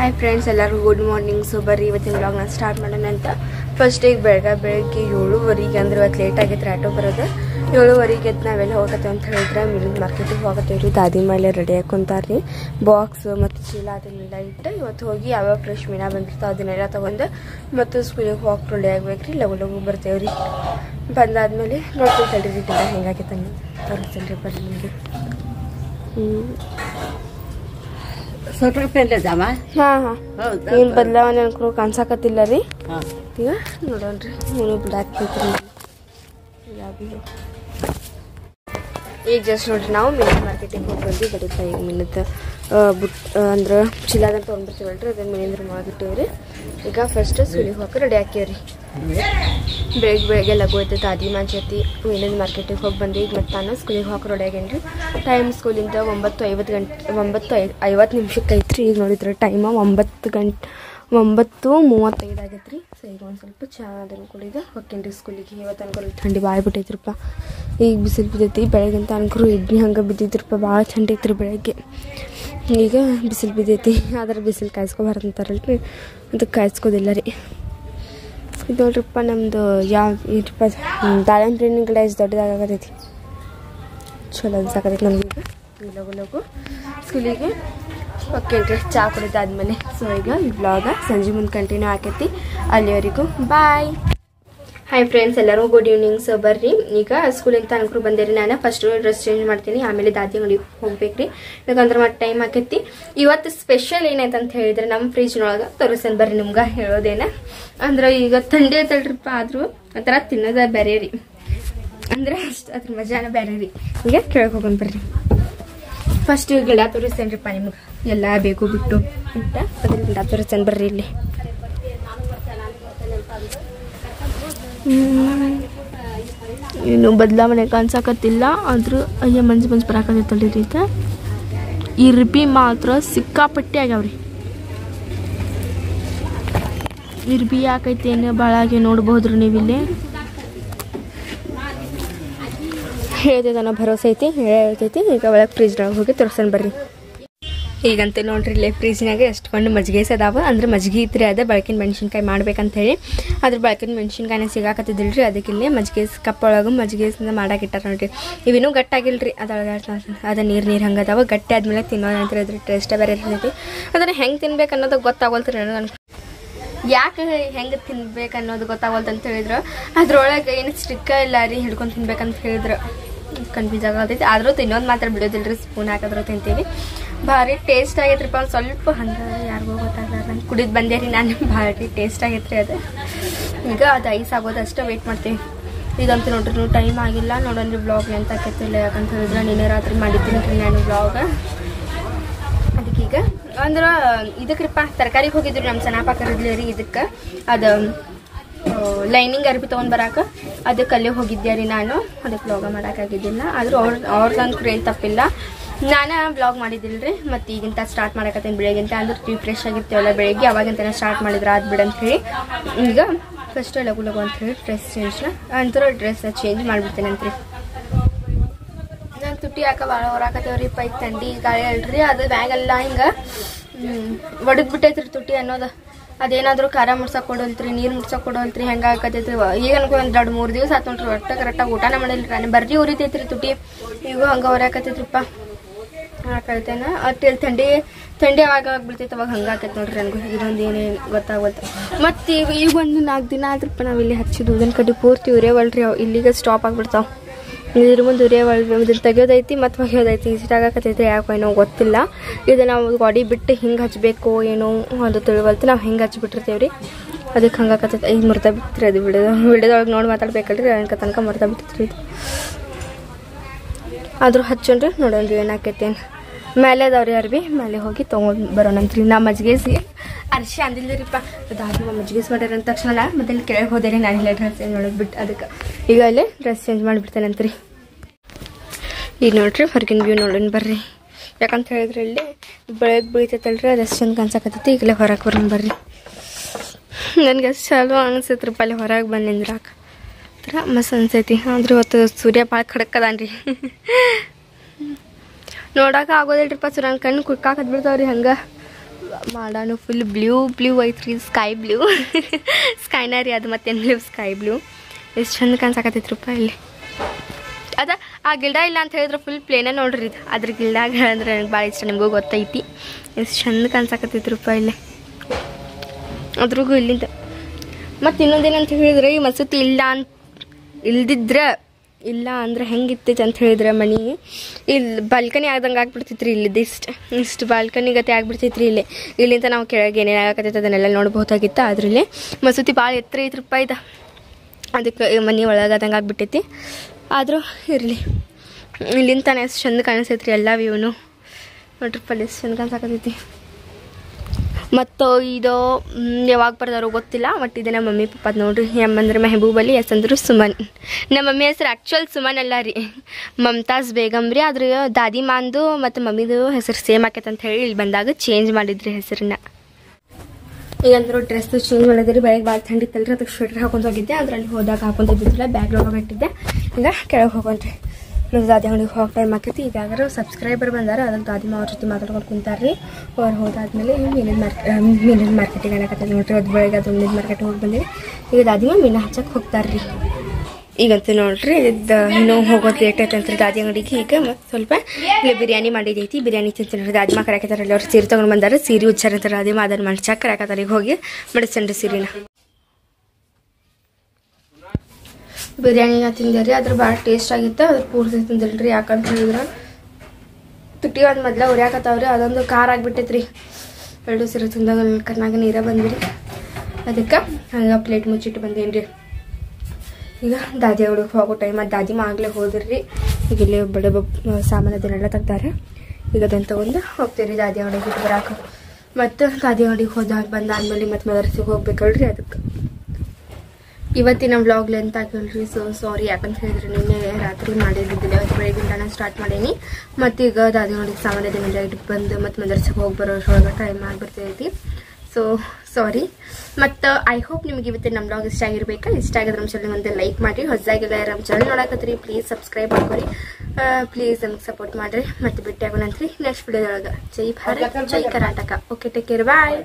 Hi friends ಎಲ್ಲರಿಗೂ good morning so ಬರ್ರಿ, ಇವತ್ತಿನ ಬ್ಲಾಗ್ನ ಸ್ಟಾರ್ಟ್ ಮಾಡೋಣ ಅಂತ. ಫಸ್ಟ್ ಈಗ ಬೆಳಗ್ಗೆ ಬೆಳಗ್ಗೆ ಏಳುವರೆಗೆ ಅಂದ್ರೆ ಇವತ್ತು ಲೇಟ್ ಆಗೈತೆ ಆಟೋ ಬರೋದು. ಏಳುವರೆಗೆ ಎದ್ದು ನಾವೆಲ್ಲ ಹೋಗತ್ತೆ ಅಂತ ಹೇಳಿದ್ರೆ ಮೀನಿನ ಮಾರ್ಕೆಟಿಗೆ ಹೋಗತ್ತೇವೆ ರೀ ದಾದಿ ಮೇಲೆ ರೆಡಿ ಹಾಕೊಂತಾರ್ರಿ. ಬಾಕ್ಸ್ ಮತ್ತು ಚೀಲ ಅದನ್ನೆಲ್ಲ ಇಟ್ಟು ಇವತ್ತು ಹೋಗಿ ಯಾವ್ಯಾವ ಫ್ರೆಶ್ ಮೀನ ಬಂದಿರ್ತಾವೆ ಅದನ್ನೆಲ್ಲ ತೊಗೊಂಡು ಮತ್ತು ಸ್ಕೂಲಿಗೆ ಹೋಗಿ ರೆಡಿ ಆಗ್ಬೇಕು ರೀ ಲಗು ಲಗು ಬರ್ತೇವೆ ರೀ ಬಂದಾದ್ಮೇಲೆ ನೋಡ್ತೀವಿ ತಡೀರಿ ಗಿಡ ಹೆಂಗಾಗೈತೆ ಅನ್ನೋದು ತೋರಿಸ್ತೀನಿ ರೀ ಬರ್ರಿ ನಿಮಗೆ. ಹ್ಞೂ ಹಾಂ ಹಾಂ. ಏನು ಬದಲಾವಣೆ ಅನ್ಕೊ ಕಾಣ್ಸಕತ್ತಿಲ್ಲ ರೀ. ಈಗ ನೋಡೋಣ್ರಿ ನೀನು ಬಿಡಾಕ್ತೈತ್ರಿ ಈಗ ಜಸ್ಟ್ ನೋಡ್ರಿ ನಾವು ಮೀನು ಮಾರ್ಕೆಟಿಗೆ ಹೋಗಿ ಬಂದು ಬರೀತಾ ಈಗ ಮೀನದ ಬುಟ್ ಅಂದ್ರೆ ಚೀಲಾದಂತ ತೊಗೊಂಡ್ಬಿಡ್ತೀವಲ್ರಿ ಅದನ್ನ ಮನೆಯಿಂದ ಮಾಡಿಬಿಟ್ಟಿವ್ರಿ ಈಗ ಫಸ್ಟ್ ಸ್ಕೂಲಿಗೆ ಹೋಗಿ ರೆಡಿ ಹಾಕ್ಯಾವ್ರಿ. ಬೆಳಗ್ಗೆ ಬೆಳಗ್ಗೆ ಲಘು ಐತೆ ದಾದಿ ಮಾಂಚತಿ ಮೀನಿನ ಮಾರ್ಕೆಟಿಗೆ ಹೋಗಿ ಬಂದು ಈಗ ಮತ್ತೆ ನಾನು ಸ್ಕೂಲಿಗೆ ಹೋಗಿ ರೆಡಿ ಆಗೇನ್ರಿ. ಟೈಮ್ ಸ್ಕೂಲಿಂದ ಒಂಬತ್ತು ಐವತ್ತು ಗಂಟೆ, ಒಂಬತ್ತು ಐ ಐವತ್ತು ನಿಮಿಷಕ್ಕೆ ಐತ್ರಿ. ಈಗ ನೋಡಿದ್ರೆ ಟೈಮ ಒಂಬತ್ತು ಗಂಟೆ, ಒಂಬತ್ತು ಮೂವತ್ತೈದು ಆಗೈತ್ರಿ. ಸೊ ಈಗ ಒಂದು ಸ್ವಲ್ಪ ಅದನ್ನು ಕುಡಿದ ಹೊಕ್ಕೇನು ರೀ ಸ್ಕೂಲಿಗೆ ಇವತ್ತು ಅನ್ಕೊಲ್ ಥಂಡಿ ಭಾಳ ಬಿಟ್ಟೈತ್ರಪ್ಪ. ಈಗ ಬಿಸಿಲು ಬಿದ್ದೈತಿ, ಬೆಳಗ್ಗಿಂತ ಅನ್ಕರು ಇಡ್ಲಿ ಹಂಗೆ ಬಿದ್ದಿದ್ರಪ್ಪ ಭಾಳ ಚೆಂಡೈತ್ರಿ ಬೆಳಗ್ಗೆ. ಈಗ ಬಿಸಿಲು ಬಿದ್ದೈತಿ. ಆದ್ರೆ ಬಿಸಿಲು ಕಾಯಿಸ್ಕೊಬಾರ್ದು ಅಂತಾರಲ್ರಿ. ಅದಕ್ಕೆ ಕಾಯಿಸ್ಕೋದಿಲ್ಲ ರೀ. ಇದು ನೋಡ್ರಪ್ಪ ನಮ್ಮದು ಯಾವ ಇರಪ್ಪ ದಾಳಿಂಬ್ರಿನ ಗಿಡ ಎಷ್ಟು ದೊಡ್ಡದಾಗತೈತಿ ಚಲೋ ಅನ್ಸಾಕತೈತಿ ನಮ್ಗೆ ಈಗ. ಲಗು ಲಗು. ಸ್ಕೂಲಿಗೆ ಓಕೆ ರೀ ಚಹಾ ಕುಡಿದಾದ್ಮೇಲೆ. ಸೊ ಈಗ ಈ ಬ್ಲಾಗ ಸಂಜೆ ಮುಂದೆ ಕಂಟಿನ್ಯೂ ಆಕೈತಿ. ಅಲ್ಲಿವರೆಗೂ ಬಾಯ್ ಹಾಯ್ ಫ್ರೆಂಡ್ಸ್ ಎಲ್ಲರೂ ಗುಡ್ ಈವ್ನಿಂಗ್ ಸೊ ಬರ್ರಿ. ಈಗ ಸ್ಕೂಲಿಂದ ಅನ್ಕರು ಬಂದೇರಿ ನಾನು. ಫಸ್ಟ್ ಡ್ರೆಸ್ ಚೇಂಜ್ ಮಾಡ್ತೀನಿ. ಆಮೇಲೆ ದಾದಿ ಅಂಗಡಿಗೆ ಹೋಗ್ಬೇಕ್ರಿ. ಯಾಕಂದ್ರೆ ಮತ್ತೆ ಟೈಮ್ ಆಕೈತಿ. ಇವತ್ತು ಸ್ಪೆಷಲ್ ಏನಾಯ್ತು ಅಂತ ಹೇಳಿದ್ರೆ ನಮ್ಮ ಫ್ರಿಜ್ನೊಳಗೆ ತೋರಿಸ್ತೇನೆ ಬರ್ರಿ ನಿಮ್ಗೆ ಹೇಳೋದೇನ. ಅಂದ್ರೆ ಈಗ ಥಂಡಿ ಐತಲ್ರಿಪ್ಪ ಆದರೂ ಒಂಥರ ತಿನ್ನೋದ ಬೇರೆ ರೀ ಅಂದ್ರೆ ಅಷ್ಟು ಅದ್ರ ಮಜಾನ ಬೇರೆ ರೀ ಈಗ ಕೇಳಕ್ಕೆ ಹೋಗೋಣ ಬರ್ರಿ. ಫಸ್ಟ್ ಗಿಡ ತೋರಿಸ್ತೇನ್ರಿಪ್ಪ ನಿಮ್ಗೆ. ಎಲ್ಲ ಬೇಕು ಬಿಟ್ಟು. ಅಂತ ಅದ್ರ ಗಿಡ ತೋರಿಸ್ತೇನೆ ಬರ್ರಿ ಇಲ್ಲಿ. ಏನು ಬದಲಾವಣೆ ಕಾಣಿಸಕತ್ತಿಲ್ಲ, ಆದರೂ ಅಯ್ಯ ಮಂಜು ಮಂಜು ಬರಾಕತ್ತೈತಲ್ರಿ ಈ ರಿಪಿ ಮಾತ್ರ ಸಿಕ್ಕಾಪಟ್ಟೆ ಆಗ್ಯಾವ್ರಿ. ಇರ್ಬಿ ಯಾಕೈತಿ ಭಾಳ ಆಗಿ ನೋಡ್ಬೋದ್ರಿ ನೀವಿಲ್ಲಿ? ಹೇಳ್ತೈತೆ ಅನ್ನೋ ಭರವಸೆ ಐತಿ, ಹೇಳ್ತೈತಿ, ಈಗ ಒಳಗೆ ಫ್ರಿಜ್ನಾಗ ಹೋಗಿ ತೋರ್ಸೋಣ ಬರ್ರಿ. ಈಗಂತೆ ನೋಡ್ರಿ ಇಲ್ಲೇ ಫ್ರೀಜ್ನಾಗೆ ಎಷ್ಟೊಂದು ಮಜ್ಜಿಗೆ ಅದಾವ ಅಂದ್ರೆ ಮಜ್ಜಿಗೆ ರೀ ಅದೇ ಬೆಳಕಿನ ಮೆಣಸಿನ್ಕಾಯಿ ಮಾಡ್ಬೇಕಂತ ಹೇಳಿ ಅದ್ರ ಬೆಳಕಿನ ಮೆಣಸಿನ್ಕಾಯಿನ ಸಿಗಾಕತ್ತಿದ್ದಿಲ್ರಿ, ಅದಕ್ಕೆ ಇಲ್ಲಿ ಮಜ್ಜಿಗೆ ಕಪ್ ಒಳಗೂ ಮಜ್ಜಿಗೆ ಮಾಡಾಕಿಟ್ಟಾರ ನೋಡ್ರಿ. ಇವಿನ್ನೂ ಗಟ್ಟಾಗಿಲ್ರಿ. ಅದ್ರೊಳಗೆ ಅದು ನೀರು ನೀರು ಹಂಗೆ ಅದಾವ ಗಟ್ಟಿ ಆದ್ಮೇಲೆ ತಿನ್ನೋದಂತ ಅದ್ರ ಟೇಸ್ಟೇ ಬೇರೆ ಇರ್ತೈತಿ. ಅದನ್ನ ಹೆಂಗೆ ತಿನ್ಬೇಕು ಅನ್ನೋದು ಗೊತ್ತಾಗೋಲ್ತ್ರಿ ನನಗೆ ಯಾಕೆ ಹೆಂಗೆ ತಿನ್ಬೇಕು ಅನ್ನೋದು ಗೊತ್ತಾಗೋಲ್ತು ಅಂತ ಹೇಳಿದ್ರು. ಅದ್ರೊಳಗೆ ಏನು ಸ್ಟಿಕ್ಕ ಇಲ್ಲ ರೀ ಹಿಡ್ಕೊಂಡು ತಿನ್ಬೇಕಂತ ಹೇಳಿದ್ರು. ಕನ್ಫ್ಯೂಸ್ ಆಗೋದೈತಿ ಆದರೂ ತಿನ್ನೋದು ಮಾತ್ರ ಬಿಡೋದಿಲ್ಲ ರೀ ಸ್ಪೂನ್ ಹಾಕಿದ್ರು ತಿಂತೀವಿ. ಭಾರಿ ಟೇಸ್ಟ್ ಆಗೈತ್ರಿಪ್ಪ ಒಂದು ಸ್ವಲ್ಪ ಹಂಗೆ ಯಾರಿಗೂ ಗೊತ್ತಾಗಲ್ಲ ಕುಡಿದು ಬಂದೆ ರೀ ನಾನು. ಭಾರಿ ಟೇಸ್ಟ್ ಆಗೈತ್ರಿ ಅದು. ಈಗ ಅದು ಐಸ್ ಆಗೋದು ಅಷ್ಟೇ ವೆಯ್ಟ್ ಮಾಡ್ತೀವಿ ಇದಂತೂ ನೋಡ್ರಿ ಟೈಮ್ ಆಗಿಲ್ಲ. ನೋಡೋಣ ಬ್ಲಾಗ್ ಎಂತ ಆಕೈತಿಲ್ಲ ಯಾಕಂತ ಹೇಳಿದ್ರೆ ನಿನ್ನೆ ರಾತ್ರಿ ಮಾಡಿದ್ದೀನಿ ರೀ ನಾನು ಬ್ಲಾಗ ಅದಕ್ಕೀಗ ಅಂದ್ರೆ ಇದಕ್ರಿಪ್ಪ, ತರಕಾರಿಗೆ ಹೋಗಿದ್ರು ನಮ್ಮ ಕರಿದ್ಲಿ ರೀ ಇದಕ್ಕೆ. ಅದು ಲೈನಿಂಗ್ ಅರ್ಬಿ ತೊಗೊಂಡು ಬರಾಕ. ಅದಕ್ಕೆ ಅಲ್ಲೇ ಹೋಗಿದ್ದೆ ರೀ ನಾನು. ಅದಕ್ಕೆ ಬ್ಲಾಗ ಮಾಡೋಕ್ಕಾಗಿದ್ದಿಲ್ಲ ಆದರೂ ಅವ್ರ ಅವ್ರದ್ದು ಏನು ತಪ್ಪಿಲ್ಲ. ನಾನು ಬ್ಲಾಗ್ ಮಾಡಿದ್ದಿಲ್ರಿ, ಮತ್ತು ಈಗಿಂತ ಸ್ಟಾರ್ಟ್ ಮಾಡಕತ್ತೀನಿ ಬೆಳಗ್ಗಿಂತ ಅಂದ್ರೆ ಫ್ರೆಶ್ ಆಗಿರ್ತೀವಲ್ಲ ಬೆಳಗ್ಗೆ. ಅವಾಗಿಂತ ಸ್ಟಾರ್ಟ್ ಮಾಡಿದ್ರೆ ಆದ್ ಬಿಡು ಹೇಳಿ ಈಗ ಫಸ್ಟ್ ಲಗು ಲಗು ಅಂತ ಹೇಳಿ ಡ್ರೆಸ್ ಚೇಂಜ್ನ ಅಂತರ ಡ್ರೆಸ್ ಚೇಂಜ್ ಮಾಡಿಬಿಡ್ತೇನೆ ನಾನು ತುಟ್ಟಿ ಹಾಕ ಭಾಳ ಹೊರಾಕತ್ತೇವ್ರಿ ಪೈಕ್ ಥಂಡಿ ಗಾಳಿ ಅಲ್ರಿ, ಅದು ಬ್ಯಾಗೆಲ್ಲ ಹಿಂಗೆ. ಒಡಗ್ಬಿಟ್ಟೈತ್ರಿ ತುಟ್ಟಿ ತುಟಿ ಅನ್ನೋದು. ಅದೇನಾದರೂ ಖಾರ ಮುಡ್ಸಕ್ ಕೊಡೋಲ್ತ್ರಿ, ನೀರು ಮುಡ್ಸಕ್ ಕೊಡೋಲ್ತ್ರಿ, ಹೆಂಗೆ ಆಕತೈತ್ರಿ ಈಗ ಅನ್ಕೊ ಒಂದು ಎರಡು ಮೂರು ದಿವಸ ಆತು ನೋಡ್ರಿ, ಒಟ್ಟ ಕರೆಕ್ಟಾಗಿ ಊಟನೇ ಮಾಡಿಲ್ರಿ. ನಾನು ಬರ್ರಿ ಉರಿತೈತ್ರಿ ತುಟಿ ಈಗ ಹಂಗೆ ಹೊರಾಕತ್ತೈತ್ರಿಪ್ಪ ಹಾಕೈತೇನ ಅಟ್ ಥಂಡಿ ಥಂಡಿ ಯಾವಾಗ ಆಗ್ಬಿಡ್ತೈತೆ ಅವಾಗ ಹಂಗೆ ಆಕೈತೆ ನೋಡ್ರಿ ನನಗೂ. ಇದೊಂದು ಏನೇನು ಗೊತ್ತಾಗುತ್ತೆ ಮತ್ತು ಈಗ ಈಗ ಒಂದು ನಾಲ್ಕು ದಿನ ಆದ್ರಪ್ಪ ನಾವು ಇಲ್ಲಿ ಹಚ್ಚಿದ್ದು ಇದನ್ನು ಕಡೆ ಪೂರ್ತಿ ಉರಿಯವಲ್ರಿ ಅವು. ಇಲ್ಲಿಗೆ ಸ್ಟಾಪ್ ಆಗಿಬಿಡ್ತಾವೆ. ಇದ್ರ ಮುಂದೆ ಉರಿಯವಲ್ರಿ ಇದನ್ನ ತೆಗಿಯೋದೈತಿ ಮತ್ತು ಒಗೆಯೋದೈತಿ. ಇಷ್ಟಾಗತ್ತೈತಿ ಯಾಕೋ ಏನೋ ಗೊತ್ತಿಲ್ಲ. ಇದು ನಾವು ಗಾಡಿ ಬಿಟ್ಟು ಹಿಂಗೆ ಹಚ್ಚಬೇಕು ಏನೋ ಅದು ತಿಳಿವಲ್ತು ನಾವು ಹಿಂಗೆ ಹಚ್ಬಿಟ್ಟಿರ್ತೀವಿ ರೀ ಅದಕ್ಕೆ ಹಂಗಾಕತ್ತೈತೆ ಈಗ ಮರ್ತಾ ಬಿಡ್ತೀರಿ ಅದು. ಬಿಡೋದು ವಿಡಿಯೋದೊಳಗೆ ನೋಡಿ ಮಾತಾಡ್ಬೇಕಲ್ರಿ ಅದಕ್ಕೆ ತನಕ ಮುರ್ತಾ ಬಿಟ್ಟಿರ್ತೀವಿ ಆದ್ರೂ ಹಚ್ಚೋಣ್ರಿ ನೋಡೋಣ ಏನಾಕೈತಿ ಏನು ಮೇಲೆ ಅದಾವ್ರಿ ಅರ್ಬಿ ಮೇಲೆ ಹೋಗಿ ತೊಗೊಂಡು ಬರೋಣಂತ್ರಿ ನಾ ಮಜ್ಗೇಸಿ ಅರ್ಶಿ ಅಂದಿಲ್ರಿಪ್ಪ ದಾದಿ ಮಜ್ಗೇಸ್ ಮಾಡ್ಯಾರ ಅಂದ ತಕ್ಷಣ ಮತ್ತೆ ಇಲ್ಲಿ ಕೆಳಗೆ ಹೋದೆ ನಾನು ಇಲ್ಲೇ ಡ್ರೆಸ್ ಚೇಂಜ್ ಬಿಟ್ಟು ಅದಕ್ಕೆ. ಈಗ ಅಲ್ಲೇ ಡ್ರೆಸ್ ಚೇಂಜ್ ಮಾಡಿಬಿಡ್ತೇನಂತ್ರಿ ಈಗ ನೋಡ್ರಿ, ಹೊರಗಿನ ವ್ಯೂ ನೋಡೋಣ ಬರ್ರಿ. ಯಾಕಂತ ಹೇಳಿದ್ರೆ ಇಲ್ಲಿ ಬೆಳಗ್ಗೆ ಬೀಳ್ತೈತಲ್ರಿ ಅದು ಅಷ್ಟು ಚಂದ ಕಾಣಿಸಕತ್ತೈತಿ, ಈಗಲೇ ಹೊರಗೆ ಬರೋಣ ಬರ್ರಿ. ನನಗೆ ಅಷ್ಟು ಚಲೋ ಅನಿಸ್ತೈತ್ರಪ್ಪ ಅಲ್ಲಿ ಹೊರಗೆ ಬಂದು ನಿಂದ್ರಾಕ ಥರ ಮಸ್ತ್ ಅನ್ಸೈತಿ ಆದ್ರೆ ಇವತ್ತು ಸೂರ್ಯ ಭಾಳ ಖಡಕ್ ನೋಡಕ್ಕ ನೋಡಕ್ಕೆ ಆಗೋದಿಲ್ರಿಪ್ಪ ಸರ್ ನನ್ನ ಕಣ್ಣು ಕುಕ್ಕಾಕತ್ ಬಿಡ್ತಾವ್ರಿ ಹಂಗೆ. ಮಾಡಾನು ಫುಲ್ ಬ್ಲೂ ಬ್ಲೂ ಐತ್ರಿ ಸ್ಕೈ ಬ್ಲೂ ಸ್ಕೈನ ರೀ ಅದು ಮತ್ತೇನು ಬ್ಲೂ ಸ್ಕೈ ಬ್ಲೂ ಎಷ್ಟು ಚಂದ ಕಾಣ್ಸಾಕತ್ತೈತ್ರಿಪ್ಪ ಇಲ್ಲಿ. ಅದ, ಆ ಗಿಡ ಇಲ್ಲ ಅಂತ ಹೇಳಿದ್ರೆ ಫುಲ್ ಪ್ಲೇನೇ ನೋಡ್ರಿ ಇದು. ಅದ್ರ ಗಿಡಾಗ ಅಂದ್ರೆ ನನಗೆ ಭಾಳ ಇಷ್ಟ, ನಿಮಗೂ ಗೊತ್ತೈತಿ. ಎಷ್ಟು ಚಂದ ಕಾಣ್ಸಾಕತ್ತೈತ್ರಿಪ್ಪ ಇಲ್ಲಿ. ಅದ್ರಿಗೂ ಇಲ್ಲಿಂದ. ಮತ್ತು ಇನ್ನೊಂದೇನಂತ ಹೇಳಿದ್ರೆ ಈ ಮಸೂತಿ ಇಲ್ಲ ಅಂತ ಇಲ್ದಿದ್ರೆ ಇಲ್ಲ ಅಂದ್ರೆ ಹೆಂಗಿತ್ತೈತೆ ಅಂತ ಹೇಳಿದ್ರೆ ಮನಿ ಇಲ್ಲಿ ಬಾಲ್ಕನಿ ಆಗ್ದಂಗೆ ಆಗ್ಬಿಡ್ತೈತ್ರಿ ಇಲ್ಲಿದ್ದು ಇಷ್ಟು ಇಷ್ಟು ಬಾಲ್ಕನಿ ಗತೆ ಆಗ್ಬಿಡ್ತೈತ್ರಿ ಇಲ್ಲಿ. ಇಲ್ಲಿಂದ ನಾವು ಕೆಳಗೆ ಏನೇನು ಆಗತ್ತೈತೆ ಅದನ್ನೆಲ್ಲ ನೋಡ್ಬೋದಾಗಿತ್ತು ಅದ್ರಲ್ಲಿ ಮಸೂತಿ ಭಾಳ ಎತ್ತರ ಐದು ರೂಪಾಯಿ ಇದೆ. ಅದಕ್ಕೆ ಮನೆ ಒಳಗೆ ಆದಂಗೆ ಆಗ್ಬಿಟ್ಟೈತಿ. ಆದರೂ ಇರಲಿ. ಇಲ್ಲಿಂದ ಎಷ್ಟು ಚಂದ ಕಾಣಿಸ್ತೈತ್ರಿ ಎಲ್ಲ ವ್ಯೂನು ನೋಡ್ರಿ ಪಲ್ಲಿ ಎಷ್ಟು ಚಂದ ಕಾಣಿಸಾಕತೈತಿ ಮತ್ತು ಇದು ಯಾವಾಗ ಬರ್ದಾರೋ ಗೊತ್ತಿಲ್ಲ ಬಟ್ ಇದು ನಮ್ಮ ಮಮ್ಮಿ ಪಪ್ಪದ ನೋಡ್ರಿ. ಯಮ್ಮಂದ್ರೆ ಅಂದ್ರೆ ಮೆಹಬೂಬ್ ಅಲಿ ಎಸ್ ಅಂದ್ರು ಸುಮನ್. ನಮ್ಮ ಮಮ್ಮಿ ಹೆಸರು ಆ್ಯಕ್ಚುಲ್ ಸುಮನ್ ಅಲ್ಲ ರೀ. ಮಮತಾಜ್ ಬೇಗಮ್ ರೀ, ಆದ್ರೆ ದಾದಿ ಮಾಂದು ಮತ್ತು ಮಮ್ಮಿದು ಹೆಸರು ಸೇಮ್ ಆಕೈತೆ ಅಂತ ಹೇಳಿ ಇಲ್ಲಿ ಬಂದಾಗ ಚೇಂಜ್ ಮಾಡಿದ್ರಿ ಹೆಸರನ್ನ. ಈಗ ಅಂದ್ರೆ ಡ್ರೆಸ್ ಚೇಂಜ್ ಮಾಡಿದ್ರಿ, ಬೆಳಗ್ಗೆ ಭಾಳ ಥಂಡಿತ್ತಲ್ರಿ ಅದಕ್ಕೆ ಸ್ವೆಟರ್ ಹಾಕೊಂಡು ಹೋಗಿದ್ದೆ. ಅದ್ರಲ್ಲಿ ಹೋದಾಗ ಹಾಕೊಂತಿದ್ದಿಲ್ಲ ಬ್ಯಾಗ್ ಒಳಗೆ ಇಟ್ಟಿದ್ದೆ ಈಗ ಕೆಳಗೆ ಹೋಗೋಣ್ರಿ. ದಾದಿ ಅಂಗಡಿಗೆ ಹೋಗಿ ಟೈಮ್ ಆಕೈತಿ ಈಗಾಗರ ಸಬ್ಸ್ಕ್ರೈಬರ್ ಬಂದಾರ. ಅದಕ್ಕೆ ದಾದಿಮ್ಮ ಅವ್ರ ಜೊತೆ ಮಾತಾಡ್ಕೊಂಡು ಕುಂತಾರ್ರಿ. ಅವ್ರು ಹೋದಾದ್ಮೇಲೆ ಮೀನಿನ ಮಾರ್ಕೆಟ್ ಮೀನಿನ ಮಾರ್ಕೆಟಿಗೆ ಅನ್ನಕತ್ತದ ನೋಡ್ರಿ. ಅದು ಬೆಳಗ್ಗೆ ಅದು ಮೀನಿನ ಮಾರ್ಕೆಟ್ ಹೋಗಿ ಬಂದಿರಿ ಈಗ ದಾದಿಮ ಮೀನು ಹಚ್ಚಕ್ಕೆ ಹೋಗ್ತಾರ್ರಿ. ಈಗಂತೂ ನೋಡ್ರಿ, ಇದು, ಇನ್ನೂ ಹೋಗೋದು ಲೇಟ್ ಐತೆ ಅಂತ ದಾದಿ ಅಂಗಡಿಗೆ. ಈಗ ಮತ್ತು ಸ್ವಲ್ಪ ಇಲ್ಲಿ ಬಿರಿಯಾನಿ ಮಾಡಿದೈತಿ. ಬಿರಿಯಾನಿ ತಿಂತೀನಿ ದಾದಿಮ ಕರಾಕತ್ತಾರಲ್ಲ ಅವ್ರು ಸೀರೆ ತೊಗೊಂಡು ಬಂದಾರ. ಸೀರೆ ಉಚ್ಚಾರ ಅಂತಾರೆ. ದಾದಿಮ ಅದನ್ನು ಮಡ್ಚಾಕ ಕರಾಕತ್ತಾರ ಈಗ ಹೋಗಿ ಮಡಿಸ್ತಾನ್ರಿ ಸೀರೆನ. ಬಿರಿಯಾನಿನ ತಿಂದೆ ರೀ ಅದ್ರ ಭಾಳ ಟೇಸ್ಟ್ ಆಗಿತ್ತು, ಅದ್ರ ಪೂರ್ತಿ ತಿಂದಿಲ್ರಿ, ಯಾಕಂತ ಹೇಳಿದ್ರೆ. ತುಟ್ಟಿ ಒಂದು ಮೊದ್ಲ ಉರಿಯಾಕತ್ತಾವ್ರಿ, ಅದೊಂದು ಖಾರ ಆಗ್ಬಿಟ್ಟೈತ್ರಿ. ಎರಡು ಸೀರೆ ತಿಂದಾಗ ಕಣ್ಣಾಗ ನೀರ ಬಂದಿರಿ ಅದಕ್ಕೆ ಹಂಗೆ ಪ್ಲೇಟ್ ಮುಚ್ಚಿಟ್ಟು ಬಂದೇನು ರೀ ಈಗ ದಾದಿ ಅವಳಿಗೆ ಹೋಗೋ ಟೈಮ್ ಅದು ದಾದಿ ಮಾಗಲೇ ಹೋದ್ರಿ. ಈಗ ಇಲ್ಲಿ ಬಡ ಸಾಮಾನು ಅದನ್ನೆಲ್ಲ ತೆಗ್ದಾರೆ. ಈಗ ಅದನ್ನು ತೊಗೊಂಡು ಹೋಗ್ತೀರಿ ದಾದಿ ಅವಳಿಗೆ ಇಟ್ಟು ಬರಾಕ. ಮತ್ತು ದಾದಿ ಅವಳಿಗೆ ಹೋದಾಗ ಬಂದಾದ್ಮೇಲೆ ಮತ್ತೆ ಮದರ್ಸಿಗೆ ಹೋಗ್ಬೇಕಲ್ರಿ ಅದಕ್ಕೆ. ಇವತ್ತಿನ ವ್ಲಾಗ್ ಲೆಂತ್ ಆಗಿಲ್ರಿ ಸೊ ಸಾರಿ ಯಾಕಂತ ಹೇಳಿದ್ರೆ ನಿನ್ನೆ ರಾತ್ರಿ ಮಾಡಿದ್ದಿಲ್ಲ ಇವತ್ತು ಬೆಳಗಿಂದ ಸ್ಟಾರ್ಟ್ ಮಾಡೀನಿ. ಮತ್ತೀಗ ದಾದಿ ನೋಡಿ ಸಾಮಾನ್ಯದ ಮೇಲೆ ಇಟ್ಟು ಬಂದು ಮತ್ತು ಮದರ್ಸಕ್ಕೆ ಹೋಗಿ ಬರೋ ಅಷ್ಟರೊಳಗೆ ಟೈಮ್ ಆಗಿಬಿಡ್ತೈತಿ ಸೊ ಸಾರಿ ಮತ್ತು ಐ ಹೋಪ್ ನಿಮ್ಗೆ ಇವತ್ತಿನ ನಮ್ಮ ಬ್ಲಾಗ್ ಇಷ್ಟ ಆಗಿರ್ಬೇಕು. ಇಷ್ಟ ಆಗಿದ್ರೆ ನಮ್ಮ ಚಾನಲ್ ಒಂದು ಲೈಕ್ ಮಾಡಿರಿ. ಹೊಸದಾಗಿಲ್ಲ ನಮ್ಮ ಚಾನಲ್ ನೋಡಕತ್ರಿ. ಪ್ಲೀಸ್ ಸಬ್ಸ್ಕ್ರೈಬ್ ಮಾಡ್ಕೊರಿ. ಪ್ಲೀಸ್ ನಮ್ಗೆ ಸಪೋರ್ಟ್ ಮಾಡಿರಿ. ಮತ್ತೆ ಭೇಟಿ ಆಗೋಣಂತ್ರಿ ನೆಕ್ಸ್ಟ್ ವಿಡಿಯೋದೊಳಗೆ ಜೈ ಭಾರತ್. ಜೈ Karnataka. Okay take care bye